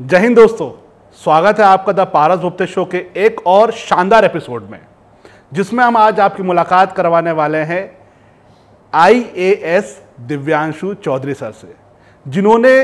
जय हिंद दोस्तों, स्वागत है आपका द पारस गुप्ते शो के एक और शानदार एपिसोड में, जिसमें हम आज आपकी मुलाकात करवाने वाले हैं आईएएस दिव्यांशु चौधरी सर से, जिन्होंने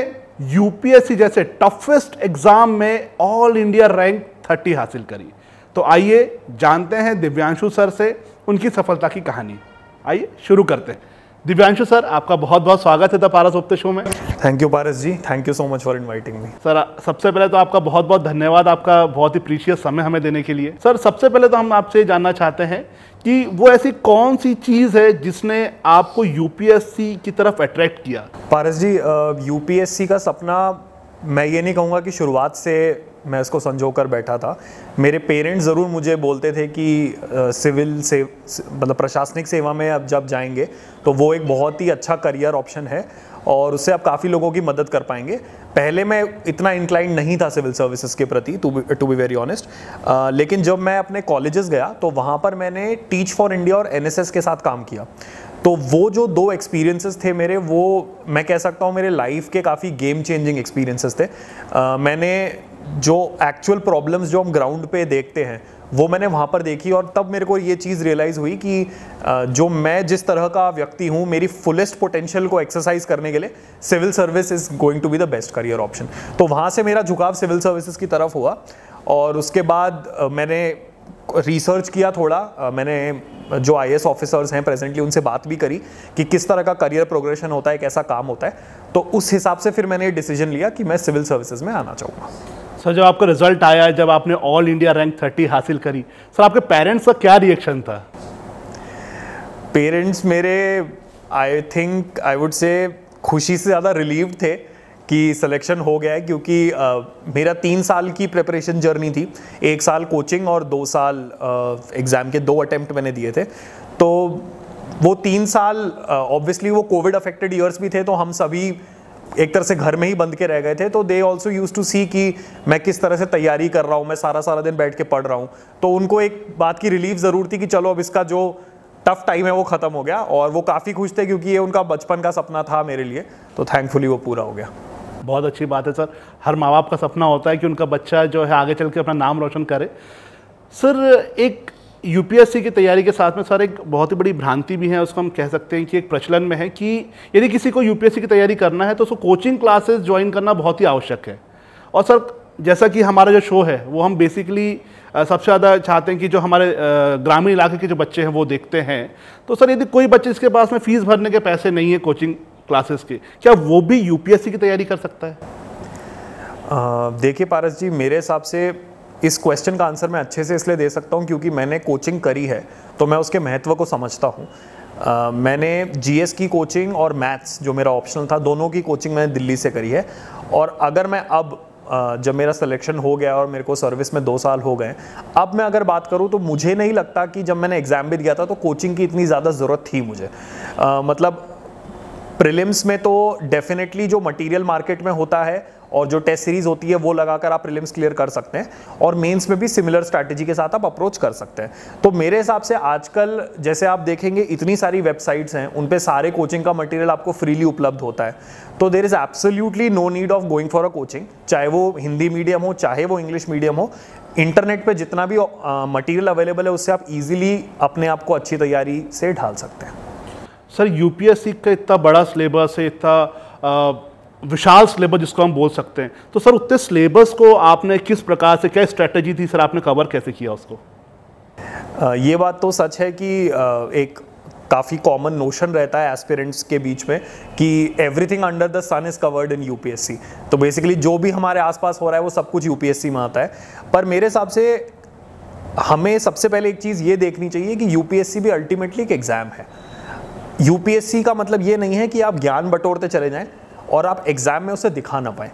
यूपीएससी जैसे टफेस्ट एग्ज़ाम में ऑल इंडिया रैंक 30 हासिल करी। तो आइए जानते हैं दिव्यांशु सर से उनकी सफलता की कहानी। आइए शुरू करते हैं। दिव्यांशु सर आपका बहुत बहुत स्वागत है द पारस गुप्ते शो में। Thank you Paras ji. Thank you so much for inviting me sir सबसे पहले तो आपका बहुत बहुत धन्यवाद आपका बहुत ही प्रीशियस समय हमें देने के लिए। सर सबसे पहले तो हम आपसे जानना चाहते हैं कि वो ऐसी कौन सी चीज़ है जिसने आपको यूपीएससी की तरफ़ अट्रैक्ट किया? पारस जी यूपीएससी का सपना मैं ये नहीं कहूँगा कि शुरुआत से मैं इसको संजो कर बैठा था। मेरे पेरेंट्स ज़रूर मुझे बोलते थे कि सिविल से मतलब प्रशासनिक सेवा में अब जब जाएँगे तो वो एक बहुत ही अच्छा करियर ऑप्शन है और उससे आप काफ़ी लोगों की मदद कर पाएँगे। पहले मैं इतना इंक्लाइंड नहीं था सिविल सर्विसेज़ के प्रति, टू बी वेरी ऑनेस्ट। लेकिन जब मैं अपने कॉलेजेस गया तो वहाँ पर मैंने टीच फॉर इंडिया और एनएसएस के साथ काम किया। तो वो जो दो एक्सपीरियंसेस थे मेरे वो मैं कह सकता हूँ मेरे लाइफ के काफ़ी गेम चेंजिंग एक्सपीरियंसेस थे। uh, मैंने जो एक्चुअल प्रॉब्लम्स जो हम ग्राउंड पे देखते हैं वो मैंने वहाँ पर देखी और तब मेरे को ये चीज़ रियलाइज़ हुई कि जो मैं जिस तरह का व्यक्ति हूँ मेरी फुलेस्ट पोटेंशियल को एक्सरसाइज करने के लिए civil service is going to be the best career option तो वहाँ से मेरा झुकाव सिविल सर्विसेज़ की तरफ़ हुआ और उसके बाद मैंने रिसर्च किया थोड़ा। मैंने जो आई ऑफिसर्स हैं प्रेजेंटली उनसे बात भी करी कि किस तरह का करियर प्रोग्रेशन होता है कैसा काम होता है। तो उस हिसाब से फिर मैंने ये डिसीज़न लिया कि मैं सिविल सर्विसेज़ में आना चाहूँगा। सर जब आपका रिज़ल्ट आया जब आपने ऑल इंडिया रैंक थर्टी हासिल करी सर आपके पेरेंट्स का क्या रिएक्शन था? पेरेंट्स मेरे आई थिंक आई वुड से खुशी से ज़्यादा रिलीव थे। कि सिलेक्शन हो गया है क्योंकि uh, मेरा तीन साल की प्रिपरेशन जर्नी थी। एक साल कोचिंग और दो साल एग्ज़ाम के दो अटेम्प्ट मैंने दिए थे। तो वो तीन साल ऑब्वियसली वो कोविड अफेक्टेड ईयर्स भी थे तो हम सभी एक तरह से घर में ही बंद के रह गए थे। तो they also use to see कि मैं किस तरह से तैयारी कर रहा हूँ मैं सारा सारा दिन बैठ के पढ़ रहा हूँ। तो उनको एक बात की रिलीफ ज़रूर थी कि चलो अब इसका जो टफ टाइम है वो ख़त्म हो गया। और वो काफ़ी खुश थे क्योंकि ये उनका बचपन का सपना था मेरे लिए। तो थैंकफुली वो पूरा हो गया। बहुत अच्छी बात है, सर। हर माँ बाप का सपना होता है कि उनका बच्चा जो है आगे चल के अपना नाम रोशन करे। सर, एक यूपीएससी की तैयारी के साथ में, सर, एक बहुत ही बड़ी भ्रांति भी है, उसको हम कह सकते हैं कि एक प्रचलन में है कि यदि किसी को यूपीएससी की तैयारी करना है तो उसको कोचिंग क्लासेस ज्वाइन करना बहुत ही आवश्यक है। और सर, जैसा कि हमारा जो शो है, वो हम बेसिकली सबसे ज़्यादा चाहते हैं कि जो हमारे ग्रामीण इलाके के जो बच्चे हैं, वो देखते हैं। तो सर, यदि कोई बच्चे इसके पास में फ़ीस भरने के पैसे नहीं है कोचिंग क्लासेस के क्या वो भी यूपीएससी की तैयारी कर सकता है? देखिए पारस जी मेरे हिसाब से इस क्वेश्चन का आंसर मैं अच्छे से इसलिए दे सकता हूँ क्योंकि मैंने कोचिंग करी है तो मैं उसके महत्व को समझता हूँ। Uh, मैंने जीएस की कोचिंग और मैथ्स जो मेरा ऑप्शनल था दोनों की कोचिंग मैंने दिल्ली से करी है। और अगर मैं अब uh, जब मेरा सिलेक्शन हो गया और मेरे को सर्विस में दो साल हो गए अब मैं अगर बात करूँ तो मुझे नहीं लगता कि जब मैंने एग्ज़ाम भी दिया था तो कोचिंग की इतनी ज़्यादा ज़रूरत थी मुझे। uh, मतलब प्रिलिम्स में तो डेफिनेटली जो मटेरियल मार्केट में होता है और जो टेस्ट सीरीज़ होती है, वो लगाकर आप प्रिलिम्स क्लियर कर सकते हैं। और मेंस में भी सिमिलर स्ट्रैटेजी के साथ आप अप्रोच कर सकते हैं। तो मेरे हिसाब से आजकल जैसे आप देखेंगे, इतनी सारी वेबसाइट्स हैं, उन पर सारे कोचिंग का मटेरियल आपको फ्रीली उपलब्ध होता है। तो there is absolutely no need of going for a coaching चाहे वो हिंदी मीडियम हो, चाहे वो इंग्लिश मीडियम हो। इंटरनेट पे जितना भी मटेरियल अवेलेबल है, उससे आप इजीली अपने आप को अच्छी तैयारी से ढाल सकते हैं। सर यूपीएससी का इतना बड़ा सिलेबस है, इतना विशाल सिलेबस जिसको हम बोल सकते हैं। तो सर, उतने सिलेबस को आपने किस प्रकार से, क्या स्ट्रेटजी थी सर, आपने कवर कैसे किया उसको? ये बात तो सच है कि एक काफ़ी कॉमन नोशन रहता है एस्पिरेंट्स के बीच में कि everything under the sun is covered in UPSC तो बेसिकली जो भी हमारे आसपास हो रहा है, वो सब कुछ यूपीएससी में आता है। पर मेरे हिसाब से हमें सबसे पहले एक चीज़ ये देखनी चाहिए कि यूपीएससी भी अल्टीमेटली एक एग्ज़ाम है। यूपीएससी का मतलब ये नहीं है कि आप ज्ञान बटोरते चले जाएँ और आप एग्ज़ाम में उसे दिखा ना पाएँ।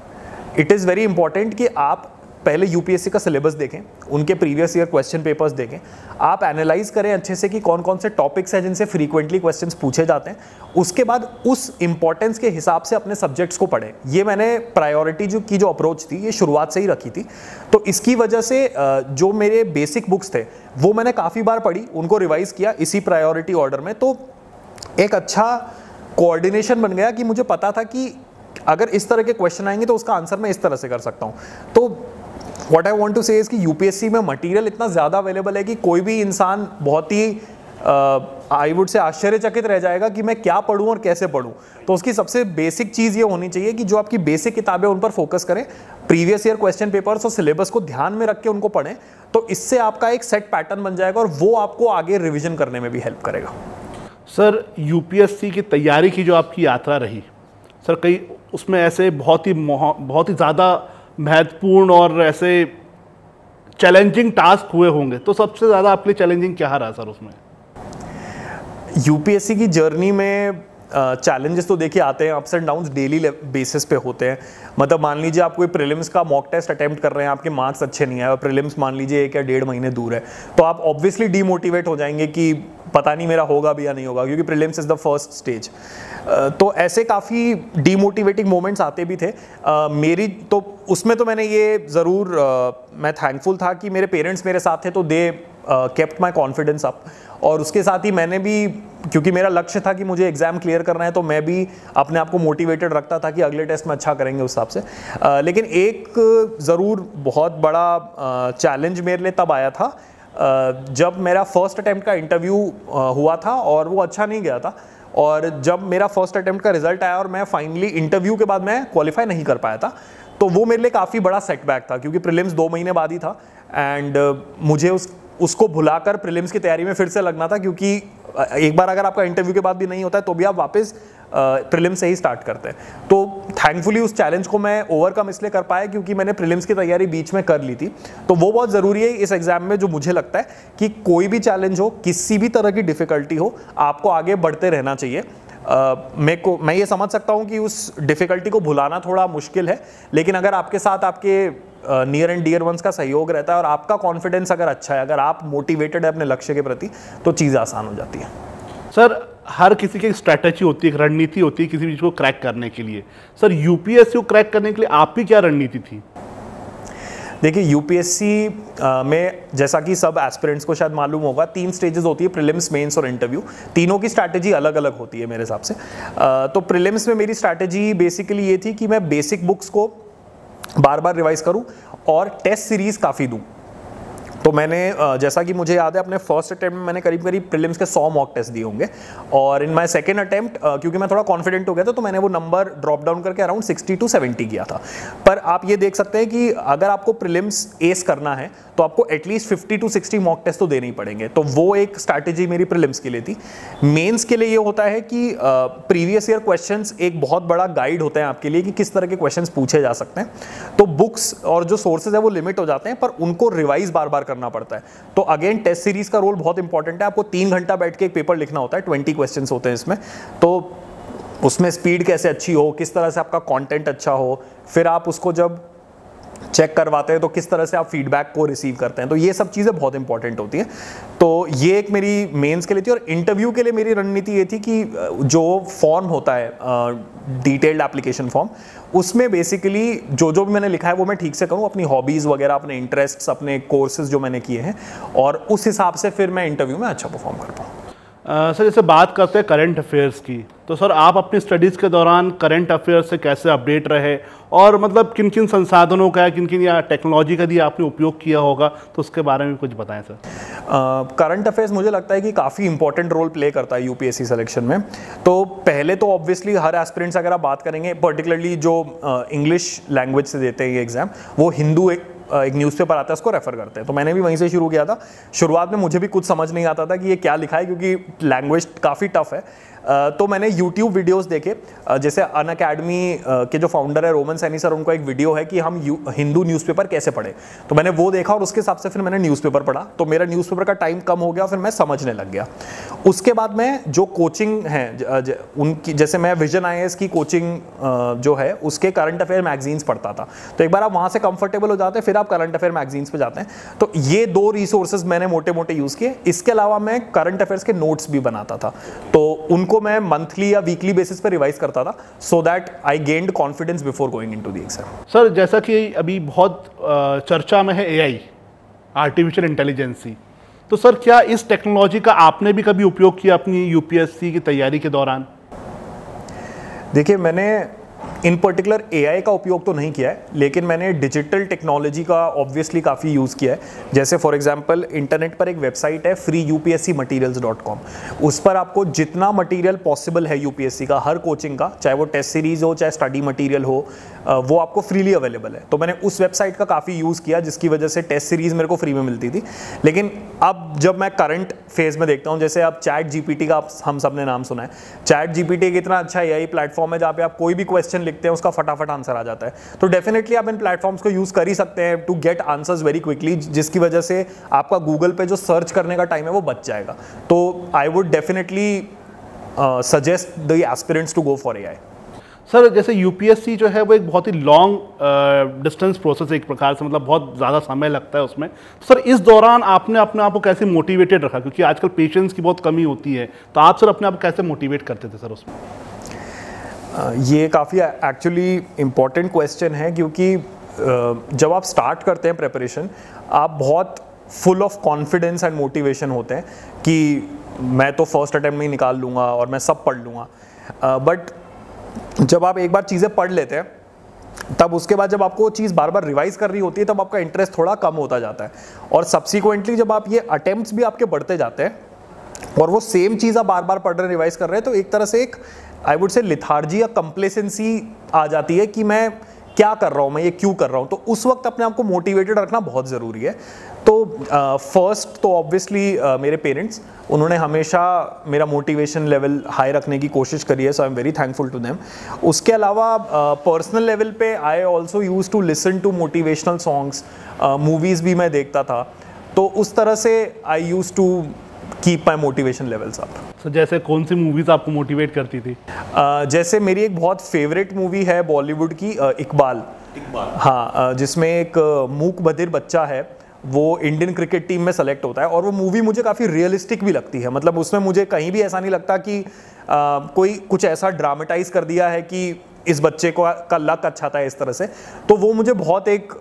इट इज़ वेरी इंपॉर्टेंट कि आप पहले यूपीएससी का सिलेबस देखें, उनके प्रीवियस ईयर क्वेश्चन पेपर्स देखें। आप एनालाइज करें अच्छे से कि कौन कौन से टॉपिक्स हैं जिनसे फ्रीक्वेंटली क्वेश्चंस पूछे जाते हैं। उसके बाद उस इंपॉर्टेंस के हिसाब से अपने सब्जेक्ट्स को पढ़ें। ये मैंने प्रायोरिटी जो की जो अप्रोच थी, ये शुरुआत से ही रखी थी। तो इसकी वजह से जो मेरे बेसिक बुक्स थे, वो मैंने काफ़ी बार पढ़ी, उनको रिवाइज किया इसी प्रायोरिटी ऑर्डर में। तो एक अच्छा कोऑर्डिनेशन बन गया कि मुझे पता था कि अगर इस तरह के क्वेश्चन आएँगे तो उसका आंसर मैं इस तरह से कर सकता हूँ। तो वॉट आई वॉन्ट टू से कि यूपीएससी में मटीरियल इतना ज़्यादा अवेलेबल है कि कोई भी इंसान बहुत ही आई वुड से आश्चर्यचकित रह जाएगा कि मैं क्या पढ़ूं और कैसे पढ़ूं। तो उसकी सबसे बेसिक चीज़ ये होनी चाहिए कि जो आपकी बेसिक किताबें उन पर फोकस करें प्रीवियस ईयर क्वेश्चन पेपर्स और सिलेबस को ध्यान में रख के उनको पढ़ें तो इससे आपका एक सेट पैटर्न बन जाएगा और वो आपको आगे रिविजन करने में भी हेल्प करेगा। सर यूपीएससी की तैयारी की जो आपकी यात्रा रही, सर, कई उसमें ऐसे बहुत ही बहुत ही ज़्यादा महत्वपूर्ण और ऐसे चैलेंजिंग टास्क हुए होंगे तो सबसे ज़्यादा आपके लिए चैलेंजिंग क्या रहा, सर, उसमें? यूपीएससी की जर्नी में चैलेंजेस तो देखिए आते हैं ups and downs daily basis पे होते हैं। मतलब मान लीजिए आप कोई प्रीलिम्स का मॉक टेस्ट अटेम्प्ट कर रहे हैं आपके मार्क्स अच्छे नहीं आए और प्रीलिम्स मान लीजिए एक या डेढ़ महीने दूर है तो आप ऑब्वियसली डीमोटिवेट हो जाएँगे कि पता नहीं मेरा होगा भी या नहीं होगा क्योंकि prelims is the first stage तो ऐसे काफ़ी डीमोटिवेटिंग मोमेंट्स आते भी थे। uh, मेरी तो उसमें तो मैंने ये ज़रूर uh, मैं थैंकफुल था कि मेरे पेरेंट्स मेरे साथ थे तो they kept my confidence up और उसके साथ ही मैंने भी क्योंकि मेरा लक्ष्य था कि मुझे एग्ज़ाम क्लियर करना है तो मैं भी अपने आप को मोटिवेटेड रखता था कि अगले टेस्ट में अच्छा करेंगे उस हिसाब से। आ, लेकिन एक ज़रूर बहुत बड़ा चैलेंज मेरे लिए तब आया था आ, जब मेरा फ़र्स्ट अटैम्प्ट का इंटरव्यू हुआ था और वो अच्छा नहीं गया था। और जब मेरा फ़र्स्ट अटैम्प्ट का रिज़ल्ट आया और मैं फाइनली इंटरव्यू के बाद मैं क्वालिफाई नहीं कर पाया था तो वो मेरे लिए काफ़ी बड़ा सेटबैक था क्योंकि प्रिलिम्स दो महीने बाद ही था। एंड मुझे उस उसको भुलाकर प्रीलिम्स की तैयारी में फिर से लगना था, क्योंकि एक बार अगर आपका इंटरव्यू के बाद भी नहीं होता है तो भी आप वापस प्रीलिम्स से ही स्टार्ट करते हैं। तो थैंकफुली उस चैलेंज को मैं ओवरकम इसलिए कर पाया क्योंकि मैंने प्रीलिम्स की तैयारी बीच में कर ली थी। तो वो बहुत ज़रूरी है इस एग्ज़ाम में, जो मुझे लगता है कि कोई भी चैलेंज हो, किसी भी तरह की डिफिकल्टी हो, आपको आगे बढ़ते रहना चाहिए। मैं को मैं ये समझ सकता हूँ कि उस डिफ़िकल्टी को भुलाना थोड़ा मुश्किल है, लेकिन अगर आपके साथ आपके नियर एंड डियर वंस का सहयोग रहता है और आपका कॉन्फिडेंस अगर अच्छा है, अगर आप मोटिवेटेड है अपने लक्ष्य के प्रति तो चीज़ आसान हो जाती है। सर, हर किसी की स्ट्रैटेजी होती है रणनीति होती है किसी चीज़ को क्रैक करने के लिए। सर यूपीएससी को क्रैक करने के लिए आपकी क्या रणनीति थी? देखिए यूपीएससी में जैसा कि सब एस्पिरेंट्स को शायद मालूम होगा, तीन स्टेजेस होती है प्रिलिम्स मेंस और इंटरव्यू तीनों की स्ट्रैटेजी अलग अलग होती है मेरे हिसाब से। तो प्रिलिम्स में मेरी स्ट्रैटेजी बेसिकली ये थी कि मैं बेसिक बुक्स को बार बार रिवाइज करूँ और टेस्ट सीरीज़ काफ़ी दूँ। तो मैंने जैसा कि मुझे याद है, अपने फ़र्स्ट अटैम्प्ट में मैंने करीब करीब प्रीलिम्स के सौ मॉक टेस्ट दिए होंगे। और इन माय सेकंड अटैम्प्ट क्योंकि मैं थोड़ा कॉन्फिडेंट हो गया था तो मैंने वो नंबर ड्रॉप डाउन करके अराउंड 60 टू 70 किया था। पर आप ये देख सकते हैं कि अगर आपको प्रिलिम्स एस करना है तो आपको एटलीस्ट 50 टू 60 मॉक टेस्ट तो देने ही पड़ेंगे। तो वो एक स्ट्रैटेजी मेरी प्रिलिम्स के लिए थी। मेंस के लिए ये होता है कि प्रीवियस ईयर क्वेश्चंस एक बहुत बड़ा गाइड होता है आपके लिए कि किस तरह के क्वेश्चंस पूछे जा सकते हैं। तो बुक्स और जो सोर्सेज है, वो लिमिट हो जाते हैं, पर उनको रिवाइज बार बार करना पड़ता है। तो अगेन टेस्ट सीरीज़ का रोल बहुत इंपॉर्टेंट है। आपको तीन घंटा बैठ के एक पेपर लिखना होता है। ट्वेंटी क्वेश्चन होते हैं इसमें। तो उसमें स्पीड कैसे अच्छी हो, किस तरह से आपका कंटेंट अच्छा हो, फिर आप उसको जब चेक करवाते हैं तो किस तरह से आप फीडबैक को रिसीव करते हैं। तो ये सब चीज़ें बहुत इंपॉर्टेंट होती हैं। तो ये एक मेरी मेंस के लिए थी और इंटरव्यू के लिए मेरी रणनीति ये थी कि जो फॉर्म होता है डिटेल्ड एप्लीकेशन फॉर्म उसमें बेसिकली जो जो भी मैंने लिखा है वो मैं ठीक से करूँ, अपनी हॉबीज़ वगैरह, अपने इंटरेस्ट्स अपने कोर्सेज जो मैंने किए हैं, और उस हिसाब से फिर मैं इंटरव्यू में अच्छा परफॉर्म कर पाऊँ। सर, जैसे बात करते हैं करंट अफेयर्स की तो सर, आप अपनी स्टडीज़ के दौरान करंट अफेयर्स से कैसे अपडेट रहे? और मतलब किन किन संसाधनों का किन किन या टेक्नोलॉजी का भी आपने उपयोग किया होगा तो उसके बारे में कुछ बताएँ, सर। करंट अफेयर्स मुझे लगता है कि काफ़ी इंपॉर्टेंट रोल प्ले करता है यूपीएससी सिलेक्शन में। तो पहले तो ऑब्वियसली हर एस्पिरेंट्स अगर आप बात करेंगे पर्टिकुलरली जो इंग्लिश लैंग्वेज से देते हैं ये एग्ज़ाम वो हिंदू एक एक न्यूज़पेपर आता है, उसको रेफर करते हैं। तो मैंने भी वहीं से शुरू किया था। शुरुआत में मुझे भी कुछ समझ नहीं आता था कि ये क्या लिखा है, क्योंकि लैंग्वेज काफ़ी टफ है। तो मैंने यूट्यूब वीडियोस देखे। जैसे अन अकेडमी के जो फाउंडर है रोमन सैनी सर उनको एक वीडियो है कि हम हिंदू न्यूज़पेपर कैसे पढ़े। तो मैंने वो देखा और उसके हिसाब से फिर मैंने न्यूज़पेपर पढ़ा। तो मेरा न्यूज़पेपर का टाइम कम हो गया फिर मैं समझने लग गया। उसके बाद मैं जो कोचिंग है उनकी, जैसे मैं विजन आई की कोचिंग जो है, उसके करंट अफेयर मैगजीन्स पढ़ता था। तो एक बार आप वहाँ से कंफर्टेबल हो जाते हैं, फिर आप करंट अफेयर मैगजीन्स पे जाते हैं। तो ये दो रिसोर्सेज मैंने मोटे मोटे यूज़ किए। इसके अलावा मैं करंट अफेयर्स के नोट्स भी बनाता था। तो उनको को मैं मंथली या वीकली बेसिस पर रिवाइज करता था so that I gained confidence before going into the exam sir जैसा कि अभी बहुत चर्चा में है एआई आर्टिफिशियल इंटेलिजेंसी तो सर क्या इस टेक्नोलॉजी का आपने भी कभी उपयोग किया अपनी यूपीएससी की तैयारी के दौरान? देखिए मैंने इन पर्टिकुलर एआई का उपयोग तो नहीं किया है, लेकिन मैंने डिजिटल टेक्नोलॉजी का ऑब्वियसली काफ़ी यूज़ किया है। जैसे फॉर एग्जांपल इंटरनेट पर एक वेबसाइट है फ्री यू पी उस पर आपको जितना मटीरियल पॉसिबल है यूपीएससी का, हर कोचिंग का, चाहे वो टेस्ट सीरीज़ हो, चाहे स्टडी मटीरियल हो वो आपको फ्रीली अवेलेबल है। तो मैंने उस वेबसाइट का काफ़ी यूज़ किया, जिसकी वजह से टेस्ट सीरीज़ मेरे को फ्री में मिलती थी। लेकिन अब जब मैं करंट फ़ेज़ में देखता हूँ, जैसे अब चैट जीपीटी का हम सबने नाम सुना है। चैट जीपीटी एक इतना अच्छा ए प्लेटफॉर्म है, जहाँ पे आप कोई भी क्वेश्चन लिखते हैं, उसका फटाफट आंसर आ जाता है। तो डेफिनेटली आप इन प्लेटफॉर्म्स को यूज़ कर ही सकते हैं to get answers very quickly जिसकी वजह से आपका गूगल पे जो सर्च करने का टाइम है, वो बच जाएगा। तो I would definitely suggest the aspirants to go for AI sir, जैसे यूपीएससी जो है, वो एक बहुत ही लॉन्ग डिस्टेंस प्रोसेस एक प्रकार से मतलब बहुत ज़्यादा समय लगता है उसमें। सर, इस दौरान आपने अपने आप को कैसे मोटिवेटेड रखा? क्योंकि आजकल पेशेंस की बहुत कमी होती है। तो आप सर अपने आप कैसे मोटिवेट करते थे सर उसमें? ये काफ़ी एक्चुअली इंपॉर्टेंट क्वेश्चन है क्योंकि जब आप स्टार्ट करते हैं प्रेपरेशन आप बहुत full of confidence and motivation होते हैं कि मैं तो फ़र्स्ट अटैम्प्ट ही निकाल लूँगा और मैं सब पढ़ लूँगा। बट जब आप एक बार चीज़ें पढ़ लेते हैं, तब उसके बाद जब आपको वो चीज़ बार बार रिवाइज करनी होती है, तब आपका इंटरेस्ट थोड़ा कम होता जाता है। और सब्सिक्वेंटली जब आप ये अटैम्प्ट भी आपके बढ़ते जाते हैं, और वो सेम चीज़ आप बार बार पढ़ रहे रिवाइज कर रहे हैं तो एक तरह से एक आई वुड से लिथार्जी या कंप्लेसेंसी आ जाती है कि मैं क्या कर रहा हूँ मैं ये क्यों कर रहा हूँ? तो उस वक्त अपने आप को मोटिवेटेड रखना बहुत ज़रूरी है। तो फ़र्स्ट uh, तो ऑब्वियसली uh, मेरे पेरेंट्स उन्होंने हमेशा मेरा मोटिवेशन लेवल हाई रखने की कोशिश करी है so I am very thankful to them उसके अलावा पर्सनल uh, लेवल पे I also use to listen to motivational songs movies भी मैं देखता था। तो उस तरह से I use to keep my motivation levels up so जैसे कौन सी मूवीज़ आपको मोटिवेट करती थी? uh, जैसे मेरी एक बहुत फेवरेट मूवी है बॉलीवुड की uh, इकबाल इकबाल हाँ uh, जिसमें एक मूक बधिर बच्चा है वो इंडियन क्रिकेट टीम में सेलेक्ट होता है और वो मूवी मुझे काफ़ी रियलिस्टिक भी लगती है। मतलब उसमें मुझे कहीं भी ऐसा नहीं लगता कि आ, कोई कुछ ऐसा ड्रामेटाइज कर दिया है कि इस बच्चे को का लक अच्छा था इस तरह से। तो वो मुझे बहुत एक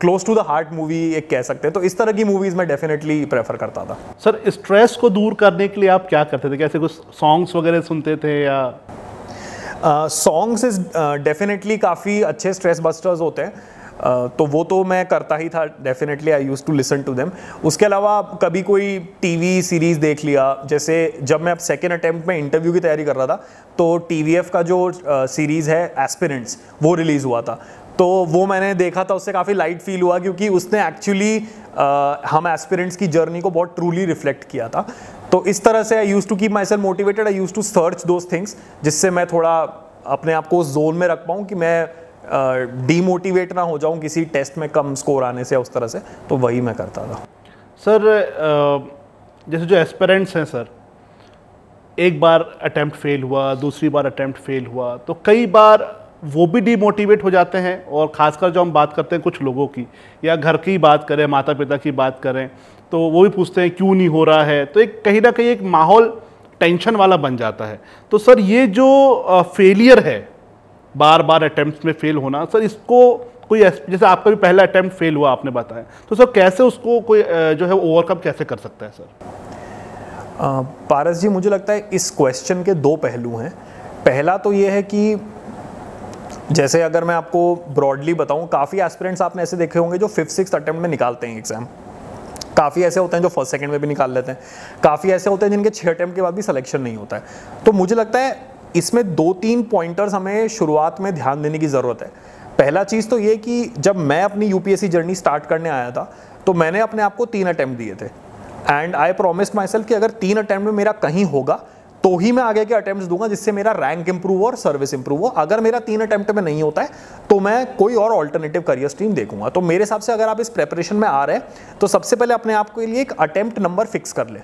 close to the heart movie एक कह सकते हैं। तो इस तरह की मूवीज़ मैं डेफिनेटली प्रेफर करता था। सर स्ट्रेस को दूर करने के लिए आप क्या करते थे? कैसे कुछ सॉन्ग्स वगैरह सुनते थे या सॉन्ग्स इज़ डेफिनेटली काफ़ी अच्छे स्ट्रेस बस्टर्स होते हैं। तो वो तो मैं करता ही था definitely I use to listen to them उसके अलावा कभी कोई टीवी सीरीज़ देख लिया? जैसे जब मैं अब सेकेंड अटैम्प्ट में इंटरव्यू की तैयारी कर रहा था तो टीवीएफ का जो सीरीज़ है एस्पिरेंट्स वो रिलीज़ हुआ था। तो वो मैंने देखा था, उससे काफ़ी लाइट फील हुआ क्योंकि उसने एक्चुअली हम एस्पिरेंट्स की जर्नी को बहुत ट्रूली रिफ्लेक्ट किया था। तो इस तरह से I use to keep myself motivated I use to search those things जिससे मैं थोड़ा अपने आप को उस जोन में रख पाऊँ कि मैं डीमोटिवेट ना हो जाऊँ किसी टेस्ट में कम स्कोर आने से उस तरह से तो वही मैं करता था। सर जैसे जो एस्पेरेंट्स हैं सर, एक बार अटैम्प्ट फेल हुआ, दूसरी बार अटैम्प्ट फेल हुआ तो कई बार वो भी डीमोटिवेट हो जाते हैं और ख़ासकर जो हम बात करते हैं कुछ लोगों की, या घर की बात करें माता पिता की बात करें तो वो भी पूछते हैं, क्यों नहीं हो रहा है? तो एक कहीं ना कहीं एक माहौल टेंशन वाला बन जाता है। तो सर, ये जो फेलियर है बार बार अटैम्प्ट में फेल होना। सर इसको कोई जैसे आपका भी पहला अटैम्प्ट फेल हुआ, आपने बताया। तो सर कैसे उसको कोई जो है ओवरकम कैसे कर सकता है सर पारस जी, मुझे लगता है इस क्वेश्चन के दो पहलू हैं। पहला तो ये है कि जैसे अगर मैं आपको ब्रॉडली बताऊँ, काफ़ी एस्पिरेंट्स आपने ऐसे देखे होंगे जो फिफ्थ सिक्स अटैम्प्ट में निकालते हैं एग्ज़ाम काफ़ी ऐसे होते हैं जो फ़र्स्ट सेकंड में भी निकाल लेते हैं। काफ़ी ऐसे होते हैं जिनके छः अटैम्प्ट के बाद भी सिलेक्शन नहीं होता है। तो मुझे लगता है इसमें दो तीन पॉइंटर्स हमें शुरुआत में ध्यान देने की ज़रूरत है। पहला चीज़ तो ये कि जब मैं अपनी यूपीएससी जर्नी स्टार्ट करने आया था तो मैंने अपने आप को तीन अटैम्प्ट दिए थे। And I promise myself कि अगर तीन अटैम्प्ट में मेरा कहीं होगा तो ही मैं आगे के अटेम्प्ट दूँगा जिससे मेरा रैंक इंप्रूव और सर्विस इंप्रूव हो। अगर मेरा तीन अटेम्प्ट में नहीं होता है तो मैं कोई और ऑल्टरनेटिव करियर स्ट्रीम देखूँगा। तो मेरे हिसाब से अगर आप इस प्रेपरेशन में आ रहे हैं तो सबसे पहले अपने आप के लिए एक अटेम्प्ट नंबर फिक्स कर ले।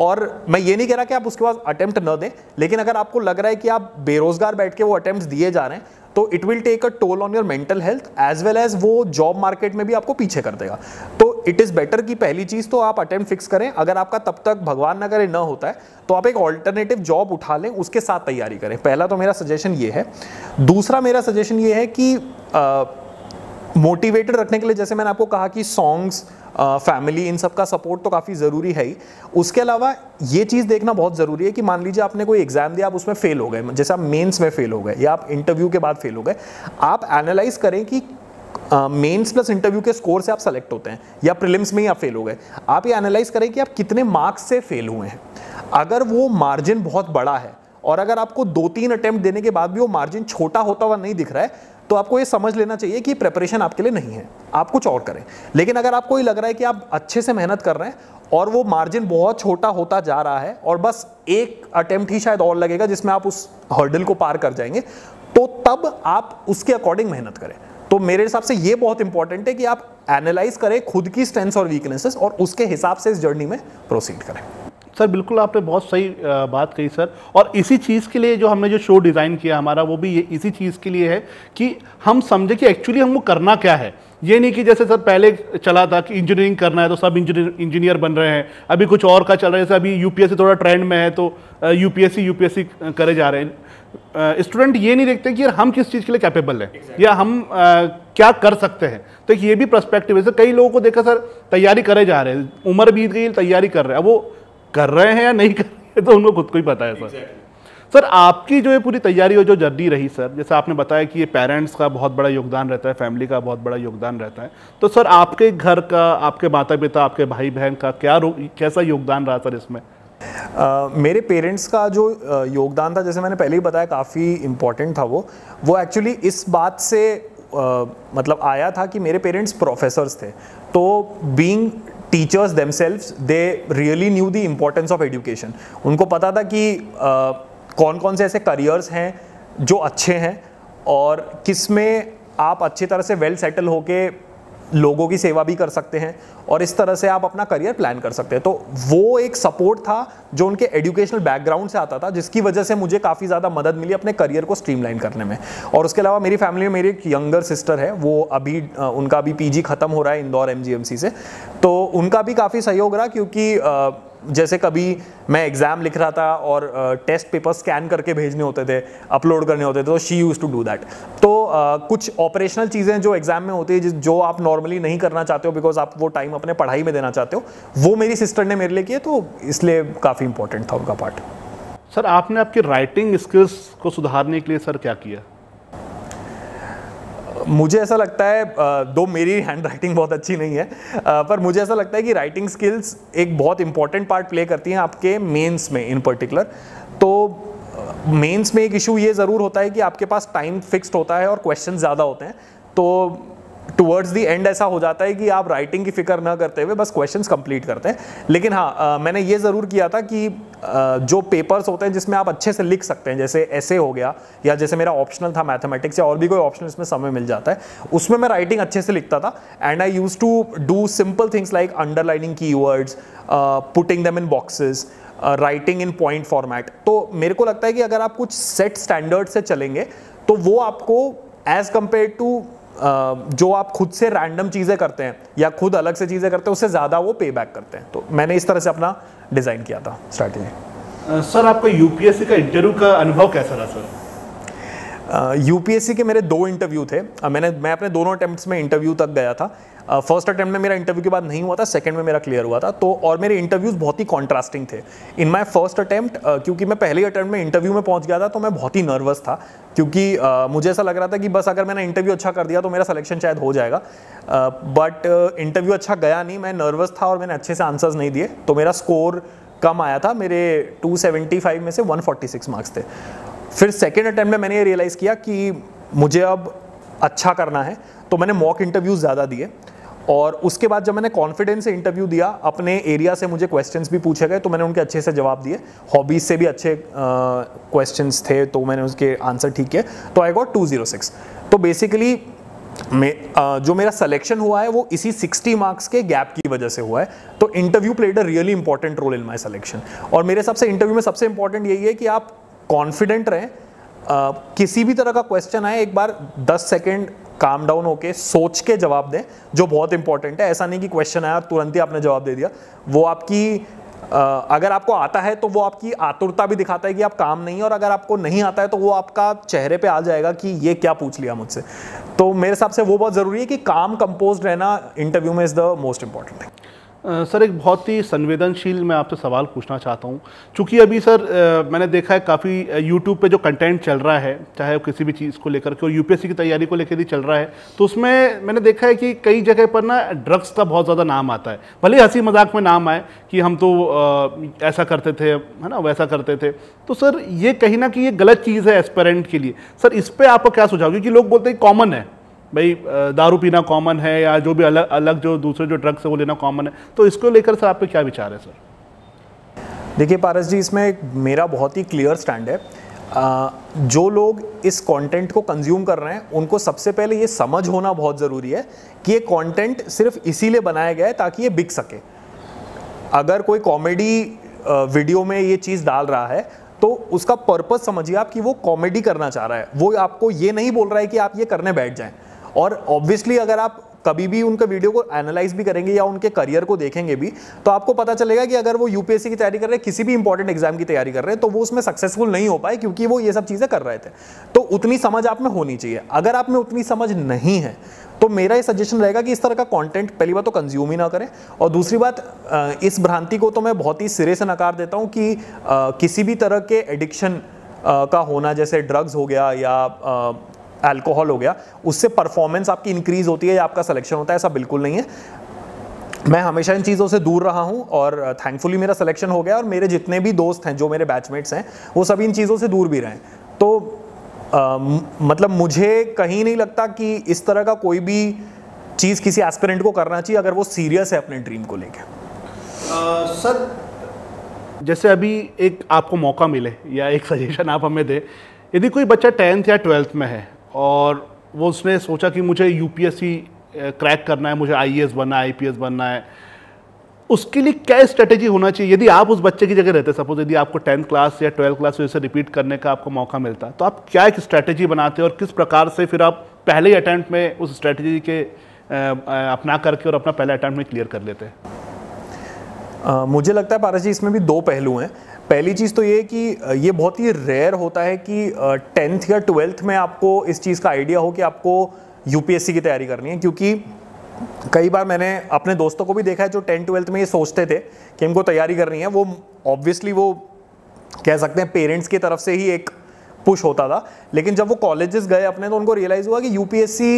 और मैं ये नहीं कह रहा कि आप उसके बाद अटेम्प्ट न दें, लेकिन अगर आपको लग रहा है कि आप बेरोजगार बैठ के वो अटेम्प्ट दिए जा रहे हैं तो it will take a toll on your mental health as well as वो जॉब मार्केट में भी आपको पीछे कर देगा। तो इट इज़ बेटर कि पहली चीज़ तो आप अटेम्प्ट फिक्स करें। अगर आपका तब तक भगवान ना करे न होता है तो आप एक ऑल्टरनेटिव जॉब उठा लें उसके साथ तैयारी करें। पहला तो मेरा सजेशन ये है। दूसरा मेरा सजेशन ये है कि आ, मोटिवेटेड रखने के लिए, जैसे मैंने आपको कहा कि सॉन्ग्स फैमिली इन सब का सपोर्ट तो काफ़ी ज़रूरी है ही। उसके अलावा ये चीज़ देखना बहुत ज़रूरी है कि मान लीजिए आपने कोई एग्ज़ाम दिया, आप उसमें फेल हो गए, जैसे आप मेंस में फेल हो गए, या आप इंटरव्यू के बाद फेल हो गए, आप एनालाइज करें कि मेंस प्लस इंटरव्यू के स्कोर से आप सेलेक्ट होते हैं, या प्रिलिम्स में ही आप फेल हो गए। आप ये एनालाइज करें कि आप कितने मार्क्स से फेल हुए हैं। अगर वो मार्जिन बहुत बड़ा है, और अगर आपको दो तीन अटेम्प्ट देने के बाद भी वो मार्जिन छोटा होता हुआ नहीं दिख रहा है तो आपको ये समझ लेना चाहिए कि प्रेपरेशन आपके लिए नहीं है। आप कुछ और करें। लेकिन अगर आपको ये लग रहा है कि आप अच्छे से मेहनत कर रहे हैं और वो मार्जिन बहुत छोटा होता जा रहा है और बस एक अटेम्प्ट ही शायद और लगेगा जिसमें आप उस हर्डल को पार कर जाएँगे तो तब आप उसके अकॉर्डिंग मेहनत करें। तो मेरे हिसाब से ये बहुत इंपॉर्टेंट है कि आप एनालाइज करें खुद की स्ट्रेंथ्स और वीकनेसेस और उसके हिसाब से इस जर्नी में प्रोसीड करें। सर बिल्कुल आपने बहुत सही बात कही सर और इसी चीज़ के लिए जो हमने जो शो डिज़ाइन किया हमारा वो भी ये इसी चीज़ के लिए है कि हम समझे कि एक्चुअली हमको करना क्या है। ये नहीं कि जैसे सर पहले चला था कि इंजीनियरिंग करना है तो सब इंजीनियर इंजीनियर बन रहे हैं। अभी कुछ और का चल रहा है जैसे अभी यूपीएससी थोड़ा ट्रेंड में है तो यूपीएससी यूपीएससी करे जा रहे हैं। स्टूडेंट ये नहीं देखते कि यार हम किस चीज़ के लिए कैपेबल हैं exactly. या हम आ, क्या कर सकते हैं। तो ये भी प्रस्पेक्टिव है। सर कई लोगों को देखा सर तैयारी करे जा रहे हैं। उम्र बीत गई तैयारी कर रहे हैं। वो कर रहे हैं या नहीं कर रहे तो उनको खुद को ही पता है सर। Exactly. सर आपकी जो ये पूरी तैयारी और जो जर्नी रही सर जैसे आपने बताया कि ये पेरेंट्स का बहुत बड़ा योगदान रहता है फैमिली का बहुत बड़ा योगदान रहता है तो सर आपके घर का आपके माता पिता आपके भाई बहन का क्या कैसा योगदान रहा सर इसमें? Uh, मेरे पेरेंट्स का जो uh, योगदान था जैसे मैंने पहले ही बताया काफ़ी इंपॉर्टेंट था वो। वो एक्चुअली इस बात से uh, मतलब आया था कि मेरे पेरेंट्स प्रोफेसर्स थे। तो being teachers themselves they really knew the importance of education उनको पता था कि कौन कौन से ऐसे करियर्स हैं जो अच्छे हैं और किसमें आप अच्छी तरह से वेल सेटल होके लोगों की सेवा भी कर सकते हैं और इस तरह से आप अपना करियर प्लान कर सकते हैं। तो वो एक सपोर्ट था जो उनके एजुकेशनल बैकग्राउंड से आता था, जिसकी वजह से मुझे काफ़ी ज़्यादा मदद मिली अपने करियर को स्ट्रीमलाइन करने में। और उसके अलावा मेरी फैमिली में मेरी एक यंगर सिस्टर है, वो अभी उनका अभी पीजी ख़त्म हो रहा है इंदौर एमजीएमसी से। तो उनका भी काफ़ी सहयोग रहा, क्योंकि जैसे कभी मैं एग्ज़ाम लिख रहा था और टेस्ट पेपर स्कैन करके भेजने होते थे अपलोड करने होते थे तो she use to do that तो कुछ ऑपरेशनल चीज़ें जो एग्ज़ाम में होती है जो आप नॉर्मली नहीं करना चाहते हो बिकॉज़ आप वो टाइम अपने पढ़ाई में देना चाहते हो, वो मेरी सिस्टर ने मेरे लिए किए तो इसलिए काफ़ी इंपॉर्टेंट था उनका पार्ट सर आपने आपकी राइटिंग स्किल्स को सुधारने के लिए सर क्या किया? मुझे ऐसा लगता है दो मेरी हैंड राइटिंग बहुत अच्छी नहीं है पर मुझे ऐसा लगता है कि राइटिंग स्किल्स एक बहुत इंपॉर्टेंट पार्ट प्ले करती हैं आपके मेंस में इन पर्टिकुलर तो मेंस में एक इशू ये ज़रूर होता है कि आपके पास टाइम फिक्स्ड होता है और क्वेश्चन ज़्यादा होते हैं। तो टुवर्ड्स दी एंड ऐसा हो जाता है कि आप राइटिंग की फ़िक्र ना करते हुए बस क्वेश्चन कंप्लीट करते हैं। लेकिन हाँ आ, मैंने ये ज़रूर किया था कि आ, जो पेपर्स होते हैं जिसमें आप अच्छे से लिख सकते हैं जैसे ऐसे हो गया या जैसे मेरा ऑप्शनल था मैथमेटिक्स या और भी कोई ऑप्शन इसमें समय मिल जाता है उसमें मैं राइटिंग अच्छे से लिखता था। And I use to do simple things like underlining key words putting them in boxes writing in point format तो मेरे को लगता है कि अगर आप कुछ सेट स्टैंडर्ड से चलेंगे तो वो आपको एज कंपेयर टू जो आप खुद से रैंडम चीज़ें करते हैं या खुद अलग से चीज़ें करते हैं, उससे ज़्यादा वो पे बैक करते हैं। तो मैंने इस तरह से अपना डिज़ाइन किया था स्ट्रैटेजी सर, आपका यूपीएससी का इंटरव्यू का अनुभव कैसा रहा, सर? यूपीएससी के मेरे दो इंटरव्यू थे। Uh, मैंने मैं अपने दोनों अटैम्प्ट में इंटरव्यू तक गया था। फ़र्स्ट अटेम्प्ट में मेरा इंटरव्यू के बाद नहीं हुआ था सेकंड में मेरा क्लियर हुआ था। तो और मेरे इंटरव्यूज़ बहुत ही कॉन्ट्रास्टिंग थे। इन माय फ़र्स्ट अटैम्प्ट क्योंकि मैं पहले अटैम्प्ट में इंटरव्यू में पहुँच गया था तो मैं बहुत ही नर्वस था। क्योंकि uh, मुझे ऐसा लग रहा था कि बस अगर मैंने इंटरव्यू अच्छा कर दिया तो मेरा सिलेक्शन शायद हो जाएगा। बट uh, इंटरव्यू uh, अच्छा गया नहीं मैं नर्वस था और मैंने अच्छे से आंसर्स नहीं दिए। तो मेरा स्कोर कम आया था। मेरे 275 में से 146 मार्क्स थे। फिर सेकेंड अटैम्प्ट में मैंने ये रियलाइज़ किया कि मुझे अब अच्छा करना है तो मैंने मॉक इंटरव्यूज़ ज़्यादा दिए और उसके बाद जब मैंने कॉन्फिडेंस से इंटरव्यू दिया, अपने एरिया से मुझे क्वेश्चंस भी पूछे गए तो मैंने उनके अच्छे से जवाब दिए। हॉबीज से भी अच्छे क्वेश्चंस थे तो मैंने उसके आंसर ठीक किए। तो आई गॉट 206 तो बेसिकली में जो मेरा सिलेक्शन हुआ है, वो इसी 60 मार्क्स के गैप की वजह से हुआ है। तो interview played a really important role in my selection और मेरे हिसाब से इंटरव्यू में सबसे इंपॉर्टेंट यही है कि आप कॉन्फिडेंट रहें। किसी भी तरह का क्वेश्चन आए, एक बार 10 सेकेंड काम डाउन होके सोच के जवाब दें, जो बहुत इंपॉर्टेंट है। ऐसा नहीं कि क्वेश्चन आया, तुरंत ही आपने जवाब दे दिया। वो आपकी अगर आपको आता है तो वो आपकी आतुरता भी दिखाता है कि आप काम नहीं है, और अगर आपको नहीं आता है तो वो आपका चेहरे पे आ जाएगा कि ये क्या पूछ लिया मुझसे। तो मेरे हिसाब से वो बहुत ज़रूरी है कि काम कंपोज रहना इंटरव्यू में is the most important thing sir, एक बहुत ही संवेदनशील मैं आपसे सवाल पूछना चाहता हूँ। क्योंकि अभी सर मैंने देखा है काफ़ी यूट्यूब पे जो कंटेंट चल रहा है, चाहे वो किसी भी चीज़ को लेकर के और यूपीएससी की तैयारी को लेकर भी चल रहा है तो उसमें मैंने देखा है कि कई जगह पर ना ड्रग्स का बहुत ज़्यादा नाम आता है। भले हँसी मज़ाक में नाम आए कि हम तो ऐसा करते थे, है ना, वैसा करते थे तो सर, ये कहीं ना कहीं ये गलत चीज़ है एस्पेरेंट के लिए। सर, इस पर आपको क्या सुझाव? क्योंकि लोग बोलते हैं कॉमन है। भाई दारू पीना कॉमन है या जो भी अलग अलग जो दूसरे जो ड्रग्स है, वो लेना कॉमन है। तो इसको लेकर सर आपके क्या विचार है, सर? देखिए, पारस जी, इसमें मेरा बहुत ही क्लियर स्टैंड है। जो लोग इस कंटेंट को कंज्यूम कर रहे हैं, उनको सबसे पहले ये समझ होना बहुत ज़रूरी है कि ये कंटेंट सिर्फ़ इसीलिए बनाया गया है ताकि ये बिक सके। अगर कोई कॉमेडी वीडियो में ये चीज़ डाल रहा है तो उसका पर्पज समझिए आप कि वो कॉमेडी करना चाह रहा है। वो आपको ये नहीं बोल रहा है कि आप ये करने बैठ जाएँ। और ऑब्वियसली अगर आप कभी भी उनका वीडियो को एनालाइज भी करेंगे या उनके करियर को देखेंगे भी तो आपको पता चलेगा कि अगर वो यूपीएससी की तैयारी कर रहे हैं, किसी भी इंपॉर्टेंट एग्ज़ाम की तैयारी कर रहे हैं तो वो उसमें सक्सेसफुल नहीं हो पाए क्योंकि वो ये सब चीज़ें कर रहे थे। तो उतनी समझ आप में होनी चाहिए। अगर आप में उतनी समझ नहीं है तो मेरा ये सजेशन रहेगा कि इस तरह का कंटेंट पहली बात तो कंज्यूम ही ना करें और दूसरी बात इस भ्रांति को तो मैं बहुत ही सिरे से नकार देता हूँ कि किसी भी तरह के एडिक्शन का होना, जैसे ड्रग्स हो गया या अल्कोहल हो गया उससे परफॉर्मेंस आपकी इंक्रीज होती है या आपका सिलेक्शन होता है ऐसा बिल्कुल नहीं है। मैं हमेशा इन चीज़ों से दूर रहा हूँ और थैंकफुली मेरा सिलेक्शन हो गया और मेरे जितने भी दोस्त हैं जो मेरे बैचमेट्स हैं वो सभी इन चीज़ों से दूर भी रहे। तो आ, मतलब मुझे कहीं नहीं लगता कि इस तरह का कोई भी चीज़ किसी एस्पिरेंट को करना चाहिए अगर वो सीरियस है अपने ड्रीम को लेकर सर जैसे अभी एक आपको मौका मिले या एक सजेशन आप हमें दे यदि कोई बच्चा टेंथ या ट्वेल्थ में है और वो उसने सोचा कि मुझे यूपीएससी क्रैक करना है, मुझे आईएएस बनना है आईपीएस बनना है। उसके लिए क्या स्ट्रेटेजी होना चाहिए? यदि आप उस बच्चे की जगह रहते सपोज़ यदि आपको टेंथ क्लास या ट्वेल्थ क्लास से रिपीट करने का आपको मौका मिलता तो आप क्या एक स्ट्रैटेजी बनाते और किस प्रकार से फिर आप पहले ही अटैम्प्ट में उस स्ट्रैटेजी के अपना करके और अपना पहले अटैम्प्ट में क्लियर कर लेते हैं? मुझे लगता है, पारस जी, इसमें भी दो पहलू हैं। पहली चीज़ तो ये कि ये बहुत ही रेयर होता है कि टेंथ या ट्वेल्थ में आपको इस चीज़ का आइडिया हो कि आपको यूपीएससी की तैयारी करनी है, क्योंकि कई बार मैंने अपने दोस्तों को भी देखा है जो टेंथ ट्वेल्थ में ये सोचते थे कि हमको तैयारी करनी है। वो ऑब्वियसली वो कह सकते हैं पेरेंट्स की तरफ़ से ही एक पुश होता था। लेकिन जब वो कॉलेजेस गए अपने तो उनको रियलाइज़ हुआ कि यूपीएससी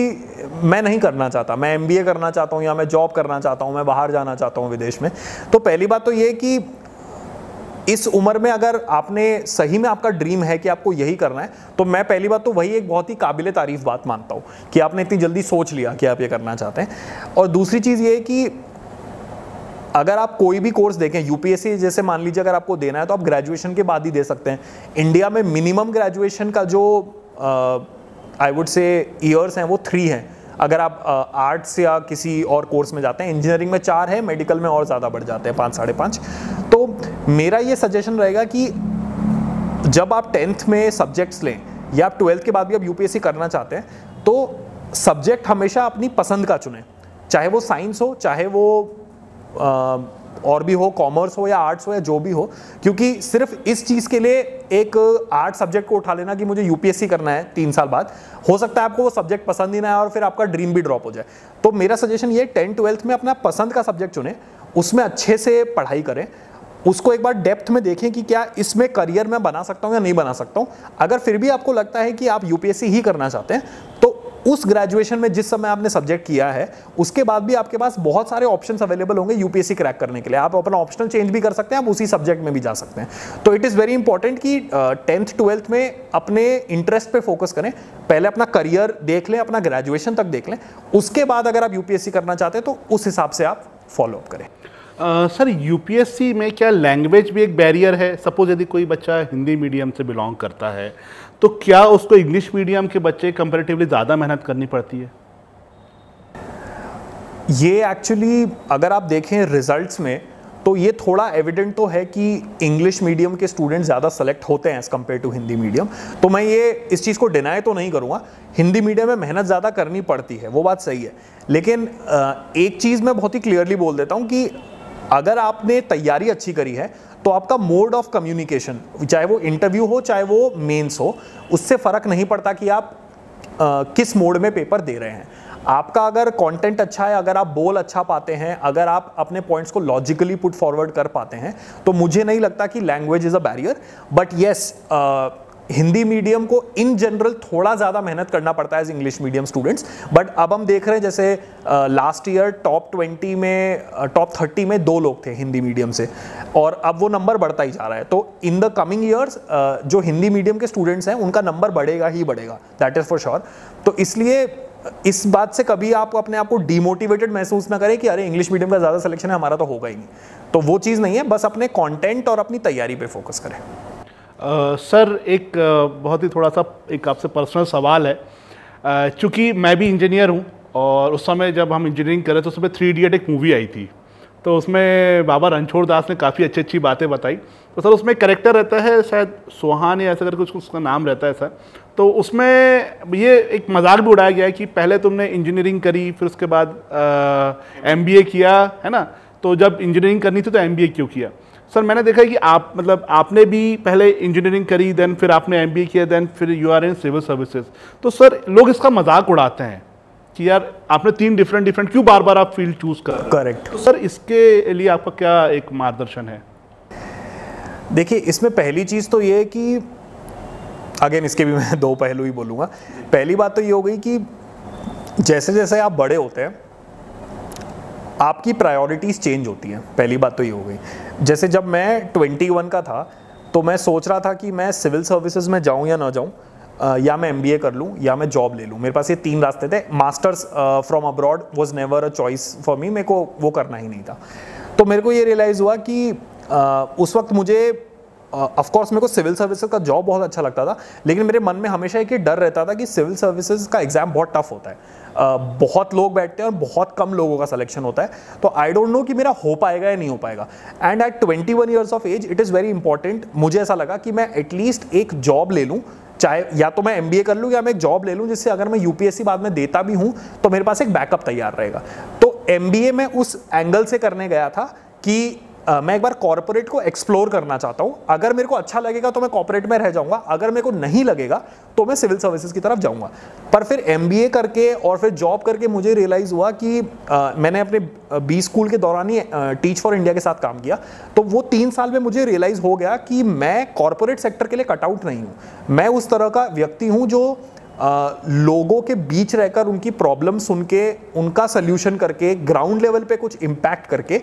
मैं नहीं करना चाहता। मैं एमबीए करना चाहता हूँ या मैं जॉब करना चाहता हूँ, मैं बाहर जाना चाहता हूँ विदेश में। तो पहली बात तो ये कि इस उम्र में अगर आपने, सही में आपका ड्रीम है कि आपको यही करना है तो मैं पहली बात तो वही एक बहुत ही काबिल तारीफ़ बात मानता हूँ कि आपने इतनी जल्दी सोच लिया कि आप ये करना चाहते हैं। और दूसरी चीज़ ये कि अगर आप कोई भी कोर्स देखें यूपीएससी जैसे मान लीजिए अगर आपको देना है तो आप ग्रेजुएशन के बाद ही दे सकते हैं। इंडिया में मिनिमम ग्रेजुएशन का जो आई वुड से ईयर्स हैं, वो थ्री हैं। अगर आप आर्ट्स या किसी और कोर्स में जाते हैं इंजीनियरिंग में चार है मेडिकल में और ज़्यादा बढ़ जाते हैं, पाँच, साढ़े पाँच। तो मेरा ये सजेशन रहेगा कि जब आप टेंथ में सब्जेक्ट्स लें या आप ट्वेल्थ के बाद भी आप यूपीएससी करना चाहते हैं तो सब्जेक्ट हमेशा अपनी पसंद का चुनें। चाहे वो साइंस हो चाहे वो आ, और भी हो कॉमर्स हो या आर्ट्स हो या जो भी हो क्योंकि सिर्फ़ इस चीज़ के लिए एक आर्ट सब्जेक्ट को उठा लेना कि मुझे यूपीएससी करना है तीन साल बाद। हो सकता है आपको वो सब्जेक्ट पसंद ही ना आए और फिर आपका ड्रीम भी ड्रॉप हो जाए। तो मेरा सजेशन ये टेंथ ट्वेल्थ में अपना पसंद का सब्जेक्ट चुने उसमें अच्छे से पढ़ाई करें उसको एक बार डेप्थ में देखें कि क्या इसमें करियर मैं बना सकता हूँ या नहीं बना सकता हूँ। अगर फिर भी आपको लगता है कि आप यूपीएससी ही करना चाहते हैं तो उस ग्रेजुएशन में जिस समय आपने सब्जेक्ट किया है, उसके बाद भी आपके पास बहुत सारे ऑप्शन अवेलेबल होंगे यूपीएससी क्रैक करने के लिए। आप अपना ऑप्शनल चेंज भी कर सकते हैं, आप उसी सब्जेक्ट में भी जा सकते हैं। तो इट इज़ वेरी इंपॉर्टेंट कि टेंथ ट्वेल्थ में अपने इंटरेस्ट पे फोकस करें। पहले अपना करियर देख लें, अपना ग्रेजुएशन तक देख लें। उसके बाद अगर आप यूपीएससी करना चाहते हैं तो उस हिसाब से आप फॉलोअप करें। सर यूपीएससी में क्या लैंग्वेज भी एक बैरियर है? सपोज़ यदि कोई बच्चा हिंदी मीडियम से बिलोंग करता है तो क्या उसको इंग्लिश मीडियम के बच्चे कंपेरेटिवली ज़्यादा मेहनत करनी पड़ती है? ये एक्चुअली अगर आप देखें रिजल्ट्स में तो ये थोड़ा एविडेंट तो है कि इंग्लिश मीडियम के स्टूडेंट ज़्यादा सेलेक्ट होते हैं as compare to Hindi medium तो मैं ये, इस चीज़ को डिनाई तो नहीं करूँगा। हिंदी मीडियम में मेहनत ज़्यादा करनी पड़ती है, वो बात सही है। लेकिन एक चीज़ मैं बहुत ही क्लियरली बोल देता हूँ कि अगर आपने तैयारी अच्छी करी है तो आपका मोड ऑफ़ कम्युनिकेशन चाहे वो इंटरव्यू हो चाहे वो मेंस हो उससे फ़र्क नहीं पड़ता कि आप आ, किस मोड में पेपर दे रहे हैं। आपका अगर कंटेंट अच्छा है अगर आप बोल अच्छा पाते हैं अगर आप अपने पॉइंट्स को लॉजिकली पुट फॉरवर्ड कर पाते हैं तो मुझे नहीं लगता कि language is a barrier but yes Hindi medium को इन जनरल थोड़ा ज़्यादा मेहनत करना पड़ता है as English medium students but अब हम देख रहे हैं जैसे लास्ट ईयर टॉप 20 में टॉप थर्टी में दो लोग थे हिंदी मीडियम से। और अब वो नंबर बढ़ता ही जा रहा है। तो इन द कमिंग ईयर्स जो हिंदी मीडियम के स्टूडेंट्स हैं, उनका नंबर बढ़ेगा ही बढ़ेगा। दैट इज़ फॉर श्योर तो इसलिए, इस बात से कभी आप अपने आप को डिमोटिवेटेड महसूस ना करें कि अरे इंग्लिश मीडियम का ज़्यादा सिलेक्शन है, हमारा तो होगा ही नहीं। तो वो चीज़ नहीं है, बस अपने कॉन्टेंट और अपनी तैयारी पर फोकस करें। सर, एक बहुत ही थोड़ा सा एक आपसे पर्सनल सवाल है। चूँकि मैं भी इंजीनियर हूँ और उस समय जब हम इंजीनियरिंग करें तो समय थ्री इडियट एक मूवी आई थी। तो उसमें बाबा रणछोड़ दास ने काफ़ी अच्छी अच्छी बातें बताई। तो सर, उसमें करेक्टर रहता है शायद सुहान या ऐसा करके कुछ, उसका नाम रहता है सर। तो उसमें ये एक मज़ाक भी उड़ाया गया है कि पहले तुमने इंजीनियरिंग करी, फिर उसके बाद एमबीए किया, है ना? तो जब इंजीनियरिंग करनी थी तो एमबीए क्यों किया? सर मैंने देखा कि आप मतलब आपने भी पहले इंजीनियरिंग करी देन फिर आपने एम किया देन फिर you are in civil services तो सर लोग इसका मज़ाक उड़ाते हैं कि यार आपने तीन डिफरेंट डिफरेंट क्यों बार बार आप फ़ील्ड चूज़ कर करेक्ट तो सर इसके लिए आपका क्या एक मार्गदर्शन है? देखिए इसमें पहली चीज़ तो ये है कि अगेन इसके भी मैं दो पहलू ही बोलूँगा। पहली बात तो ये हो गई कि जैसे जैसे आप बड़े होते हैं आपकी प्रायोरिटीज़ चेंज होती हैं। पहली बात तो ये हो गई। जैसे जब मैं 21 का था तो मैं सोच रहा था कि मैं सिविल सर्विसेज़ में जाऊँ या ना जाऊँ या मैं एमबीए कर लूँ या मैं जॉब ले लूँ। मेरे पास ये तीन रास्ते थे। Masters from abroad was never a choice for me मेरे को वो करना ही नहीं था। तो मेरे को ये रियलाइज़ हुआ कि uh, उस वक्त मुझे ऑफकोर्स मेरे को सिविल सर्विसेज़ का जॉब बहुत अच्छा लगता था लेकिन मेरे मन में हमेशा एक डर रहता था कि सिविल सर्विसेज़ का एग्ज़ाम बहुत टफ होता है। uh, बहुत लोग बैठते हैं और बहुत कम लोगों का सिलेक्शन होता है। तो आई डोंट नो कि मेरा हो पाएगा या नहीं हो पाएगा। And at twenty one years of age it is very important मुझे ऐसा लगा कि मैं एटलीस्ट एक जॉब ले लूँ चाहे या तो मैं एमबीए कर लूँ या मैं एक जॉब ले लूँ जिससे अगर मैं यूपीएससी बाद में देता भी हूँ तो मेरे पास एक बैकअप तैयार रहेगा। तो एम में उस एंगल से करने गया था कि मैं एक बार कॉरपोरेट को एक्सप्लोर करना चाहता हूँ। अगर मेरे को अच्छा लगेगा तो मैं कॉर्पोरेट में रह जाऊँगा। अगर मेरे को नहीं लगेगा तो मैं सिविल सर्विसेज़ की तरफ़ जाऊँगा। पर फिर एमबीए करके और फिर जॉब करके मुझे रियलाइज़ हुआ कि आ, मैंने अपने बी स्कूल के दौरान ही टीच फॉर इंडिया के साथ काम किया। तो वो तीन साल में मुझे रियलाइज़ हो गया कि मैं कॉरपोरेट सेक्टर के लिए कटआउट नहीं हूँ। मैं उस तरह का व्यक्ति हूँ जो आ, लोगों के बीच रहकर उनकी प्रॉब्लम सुन के उनका सल्यूशन करके ग्राउंड लेवल पे कुछ इम्पैक्ट करके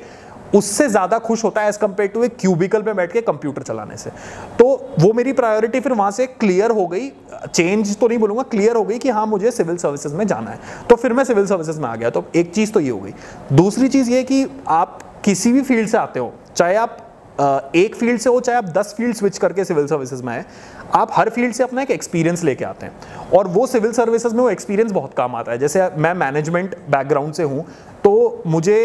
उससे ज़्यादा खुश होता है एज कंपेयर टू एक क्यूबिकल में बैठ के कंप्यूटर चलाने से। तो वो मेरी प्रायोरिटी फिर वहाँ से क्लियर हो गई। चेंज तो नहीं बोलूँगा क्लियर हो गई कि हाँ मुझे सिविल सर्विसेज़ में जाना है। तो फिर मैं सिविल सर्विसेज़ में आ गया। तो एक चीज़ तो ये हो गई। दूसरी चीज़ ये कि आप किसी भी फ़ील्ड से आते हो, चाहे आप एक फ़ील्ड से हो, चाहे आप दस फ़ील्ड स्विच करके सिविल सर्विसेज़ में आए, आप हर फ़ील्ड से अपना एक एक्सपीरियंस लेके आते हैं। और वो सिविल सर्विसेज़ में वो एक्सपीरियंस बहुत काम आता है। जैसे मैं मैनेजमेंट बैकग्राउंड से हूँ तो मुझे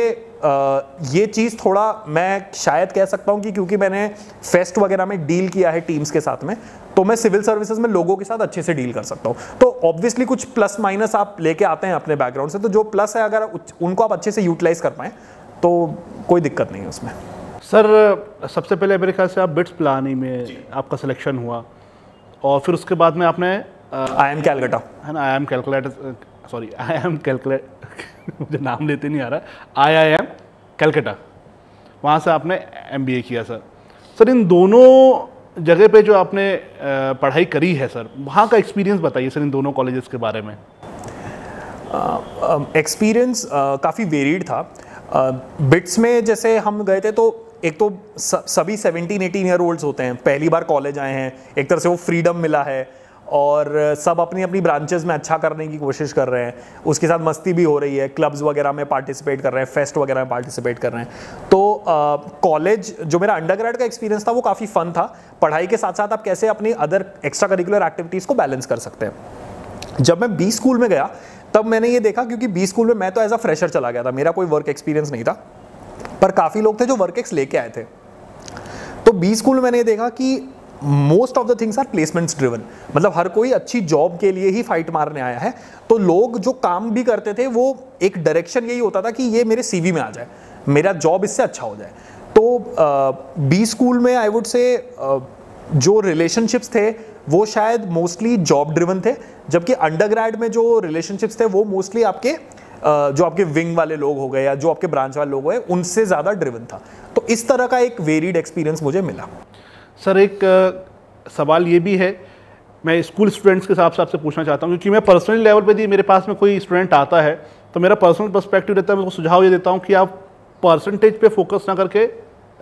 ये चीज़ थोड़ा मैं शायद कह सकता हूँ कि क्योंकि मैंने फेस्ट वगैरह में डील किया है टीम्स के साथ में तो मैं सिविल सर्विसेज़ में लोगों के साथ अच्छे से डील कर सकता हूँ। तो ऑब्वियसली कुछ प्लस माइनस आप लेके आते हैं अपने बैकग्राउंड से तो जो प्लस है, अगर उनको आप अच्छे से यूटिलाइज कर पाएँ तो कोई दिक्कत नहीं है उसमें। सर सबसे पहले मेरे ख्याल से आप बिट्स प्लानी में आपका सिलेक्शन हुआ और फिर उसके बाद में आपने आई एम कैलकटा है ना I am calculator sorry I am calculate मुझे नाम लेते नहीं आ रहा आई आई एम कैलकटा वहाँ से आपने एम बी ए किया सर। सर इन दोनों जगह पे जो आपने पढ़ाई करी है सर वहाँ का एक्सपीरियंस बताइए सर इन दोनों कॉलेजेस के बारे में। एक्सपीरियंस uh, uh, काफ़ी वेरीड था। बिट्स uh, में जैसे हम गए थे तो एक तो सभी 17 18 ईयर ओल्ड्स होते हैं। पहली बार कॉलेज आए हैं, एक तरह से वो फ्रीडम मिला है और सब अपनी अपनी ब्रांचेस में अच्छा करने की कोशिश कर रहे हैं। उसके साथ मस्ती भी हो रही है क्लब्स वगैरह में पार्टिसिपेट कर रहे हैं फेस्ट वगैरह में पार्टिसिपेट कर रहे हैं। तो कॉलेज जो मेरा अंडर का एक्सपीरियंस था, वो काफ़ी फन था। पढ़ाई के साथ साथ आप कैसे अपनी अदर एक्स्ट्रा करिकुलर एक्टिविटीज़ को बैलेंस कर सकते हैं। जब मैं बी स्कूल में गया, तब मैंने ये देखा, क्योंकि बी स्कूल में मैं तो एज अ फ्रेशर चला गया था, मेरा कोई वर्क एक्सपीरियंस नहीं था। पर काफ़ी लोग थे जो वर्क एक्स लेके आए थे। तो बी स्कूल में मैंने देखा कि most of the things are placements driven मतलब हर कोई अच्छी जॉब के लिए ही फाइट मारने आया है। तो लोग जो काम भी करते थे, वो एक डायरेक्शन यही होता था कि ये मेरे सीवी में आ जाए। मेरा जॉब इससे अच्छा हो जाए। तो बी स्कूल में आई वुड से जो रिलेशनशिप्स थे, वो शायद मोस्टली जॉब ड्रिवन थे। जबकि अंडर में जो रिलेशनशिप्स थे, वो मोस्टली आपके जो आपके विंग वाले लोग हो गए या जो आपके ब्रांच वाले लोग गए, उनसे ज़्यादा ड्रिवन था। तो इस तरह का एक वेरिड एक्सपीरियंस मुझे मिला। सर, एक सवाल ये भी है, मैं स्कूल स्टूडेंट्स के हिसाब से आपसे पूछना चाहता हूँ, क्योंकि मैं पर्सनल लेवल पर भी मेरे पास में कोई स्टूडेंट आता है तो मेरा पर्सनल पर्सपेक्टिव रहता है, मैं उसको सुझाव ये देता हूँ कि आप परसेंटेज पे फोकस ना करके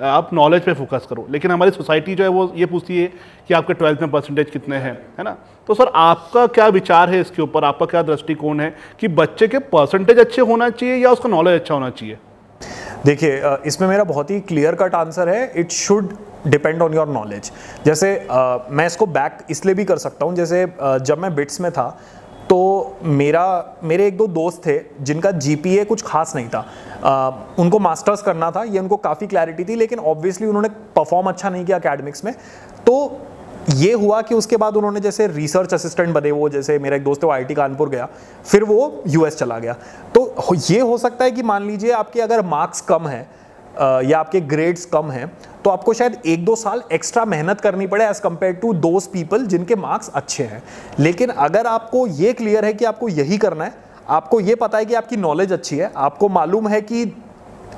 आप नॉलेज पे फोकस करो। लेकिन हमारी सोसाइटी जो है वो ये पूछती है कि आपके ट्वेल्थ में परसेंटेज कितने हैं, है ना? तो सर, आपका क्या विचार है इसके ऊपर? आपका क्या दृष्टिकोण है कि बच्चे के परसेंटेज अच्छे होना चाहिए या उसका नॉलेज अच्छा होना चाहिए? देखिए इसमें मेरा बहुत ही क्लियर कट आंसर है। It should depend on your knowledge जैसे मैं इसको बैक इसलिए भी कर सकता हूँ, जैसे जब मैं बिट्स में था तो मेरा मेरे एक दो दोस्त थे जिनका जीपीए कुछ खास नहीं था। आ, उनको मास्टर्स करना था ये उनको काफ़ी क्लैरिटी थी लेकिन ऑब्वियसली उन्होंने परफॉर्म अच्छा नहीं किया अकेडमिक्स में। तो ये हुआ कि उसके बाद उन्होंने जैसे रिसर्च असिस्टेंट बने वो जैसे मेरा एक दोस्त है वो आईटी कानपुर गया फिर वो यूएस चला गया। तो ये हो सकता है कि मान लीजिए आपके अगर मार्क्स कम है या आपके ग्रेड्स कम हैं तो आपको शायद एक दो साल एक्स्ट्रा मेहनत करनी पड़े as compare to those people जिनके मार्क्स अच्छे हैं। लेकिन अगर आपको ये क्लियर है कि आपको यही करना है, आपको ये पता है कि आपकी नॉलेज अच्छी है, आपको मालूम है कि